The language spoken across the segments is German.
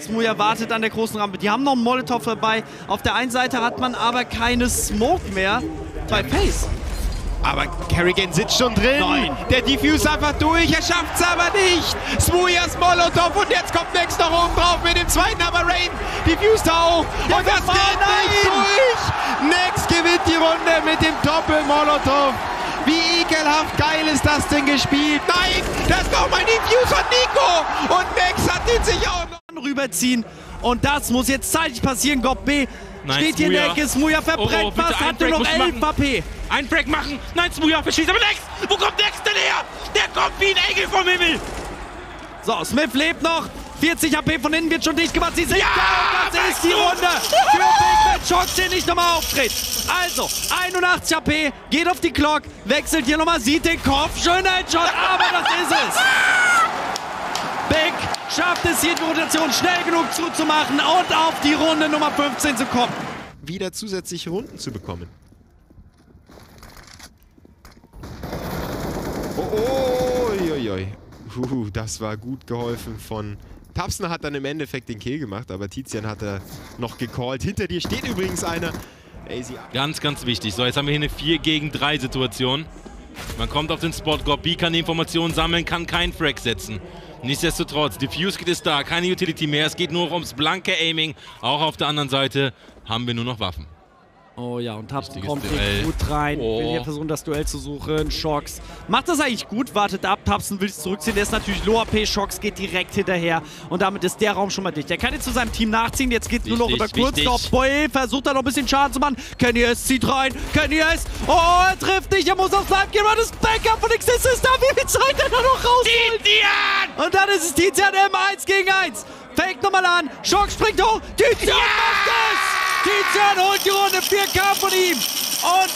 Smuja wartet an der großen Rampe. Die haben noch einen Molotow dabei. Auf der einen Seite hat man aber keine Smoke mehr bei Pace. Aber Kerrigan sitzt schon drin. Nein. Der Diffuse einfach durch. Er schafft es aber nicht. Smujas Molotov und jetzt kommt Nex noch oben drauf mit dem zweiten. Aber Rain diffused auch. Der und das geht nicht durch. Nex gewinnt die Runde mit dem Doppel-Molotov. Wie ekelhaft geil ist das denn gespielt? Nein, das ist nochmal Diffuse von Nico. Und Nex hat ihn sich auch noch. Rüberziehen. Und das muss jetzt zeitig passieren. Gob B Nein, steht hier in der. Ecke. Smuja verbrennt Oh, oh, fast. Hat nur noch musst du 11 AP. Ein Break machen. Nein, Smuja verschießt aber Nex. Wo kommt Nex denn her? Der kommt wie ein Engel vom Himmel. So, Smith lebt noch. 40 HP von innen wird schon dicht gemacht. Sie sind Ja, da und das ist die. Runde für Big Bad Shocks, der nicht nochmal auftritt. Also, 81 HP, geht auf die Clock, wechselt hier nochmal, sieht den Kopf. Schöner Headshot, aber das ist es. Big schafft es hier die Rotation schnell genug zuzumachen und auf die Runde Nummer 15 zu kommen. wieder zusätzliche Runden zu bekommen. Oh, oh, oi, oi. Huhu, das war gut geholfen von... Tapsner hat dann im Endeffekt den Kill gemacht, aber Tizian hat er noch gecallt. Hinter dir steht übrigens einer. Ganz, ganz wichtig. So, jetzt haben wir hier eine 4 gegen 3 Situation. Man kommt auf den Spot, Gorbi kann die Informationen sammeln, kann keinen Frag setzen. Nichtsdestotrotz, Diffuse Kit ist da, keine Utility mehr. Es geht nur ums blanke Aiming. Auch auf der anderen Seite haben wir nur noch Waffen. Oh ja, und Tapsen Wichtiges kommt hier gut rein, Oh. will hier versuchen, das Duell zu suchen. Shocks macht das eigentlich gut, wartet ab. Tapsen will es zurückziehen. Der ist natürlich Low AP. Shocks geht direkt hinterher. Und damit ist der Raum schon mal dicht. Er kann jetzt zu seinem Team nachziehen. Jetzt geht es nur noch über. Kurzlauf. Boy versucht da noch ein bisschen Schaden zu machen. Kenny S zieht rein. Kenny S. Oh, er trifft nicht. Er muss aufs Live gehen. Und das Backup von Xis ist da. Wie viel Zeit er da noch rausholt? Tizian! Und dann ist es Tizian im 1 gegen 1. Fake nochmal an. Schock springt hoch. Tizian macht es. Tizian holt die Runde. 4K von ihm. Und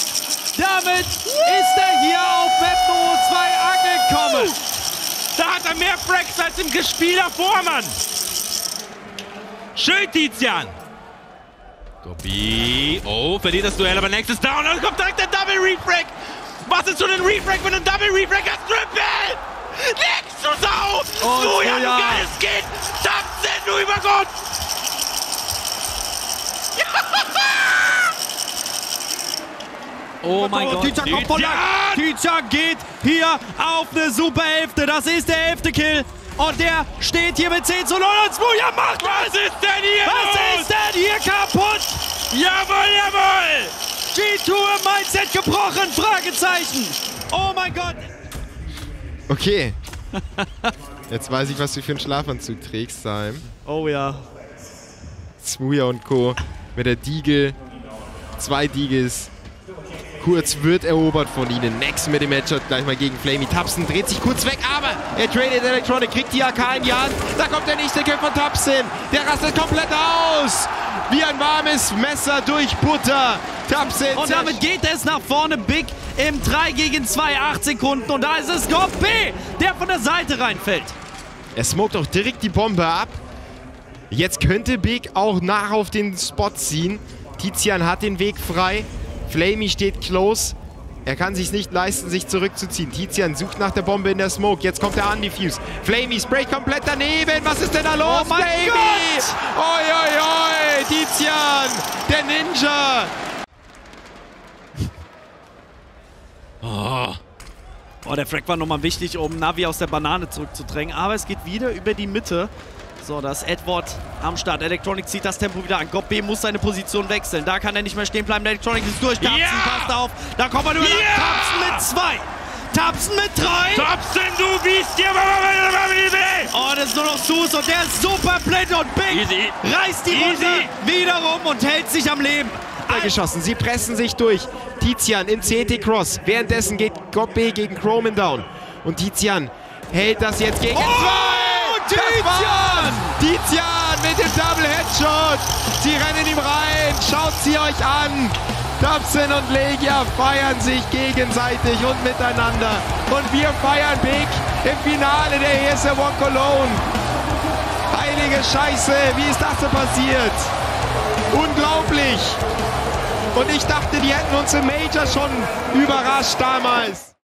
damit ist er hier auf Map Nummer 2 angekommen. Da hat er mehr Frags als im Gespieler Vormann. Schön, Tizian. Gobi. Oh, verliert das Duell, aber nächstes Down. Und dann kommt direkt der Double Refrag. Was ist schon ein Refrag, wenn du einen Double Refrag hast? Triple! Nix, du Sau! Und so, ja, du geiles Kind! Tapsen, du Übergott! Oh mein Gott. Tizian kommt voll lang. Tizian geht hier auf eine super Hälfte. Das ist der elfte Kill. Und der steht hier mit 10 zu 0. Und Smuja macht Was ist denn hier Was los? ist denn hier kaputt? Jawohl, jawohl! G2 im Mindset gebrochen? Fragezeichen. Oh mein Gott. Okay. Jetzt weiß ich, was du für einen Schlafanzug trägst, Sam. Oh ja. Smuja und Co. mit der Diegel. Zwei Diegels. Kurz wird erobert von ihnen. Nex mit dem Headshot gleich mal gegen Flamey. Tapsen dreht sich kurz weg, aber er tradet Electronic, kriegt die AK in die Hand. Da kommt der nächste Kill von Tapsen. Der rastet komplett aus. Wie ein warmes Messer durch Butter. Tapsen. Und damit geht es nach vorne. Big im 3 gegen 2, 8 Sekunden. Und da ist es Gob B, der von der Seite reinfällt. Er smoked auch direkt die Bombe ab. Jetzt könnte Big auch nach auf den Spot ziehen. Tizian hat den Weg frei. Flamey steht close. Er kann sich nicht leisten, sich zurückzuziehen. Tizian sucht nach der Bombe in der Smoke. Jetzt kommt der Undifuse. Flamey sprayt komplett daneben. Was ist denn da los, Oh Flamey? Oi, oi, oi. Tizian, der Ninja. Oh, der Frag war nochmal wichtig, um Navi aus der Banane zurückzudrängen. Aber es geht wieder über die Mitte. So, da ist Edward am Start. Electronic zieht das Tempo wieder an. Gob B muss seine Position wechseln. Da kann er nicht mehr stehen bleiben. Der Electronic ist durch. Tapsen, Ja! passt auf. Da kommt man über. Ja! Tapsen mit zwei. Tapsen mit drei. Tapsen, du Biest! hier! Oh, das ist nur noch Sus und der ist super blind und Big Easy. reißt die Easy. Runde wieder rum und hält sich am Leben. geschossen. Sie pressen sich durch. Tizian im CT-Cross. Währenddessen geht Gob B gegen Chromen down. Und Tizian hält das jetzt gegen Oh, Tizian! Tizian mit dem Double Headshot. Sie rennen ihm rein. Schaut sie euch an. Dabsen und Legia feiern sich gegenseitig und miteinander. Und wir feiern Big im Finale der ESL One Cologne. Heilige Scheiße, wie ist das denn passiert? Unglaublich! Und ich dachte, die hätten uns im Major schon überrascht damals.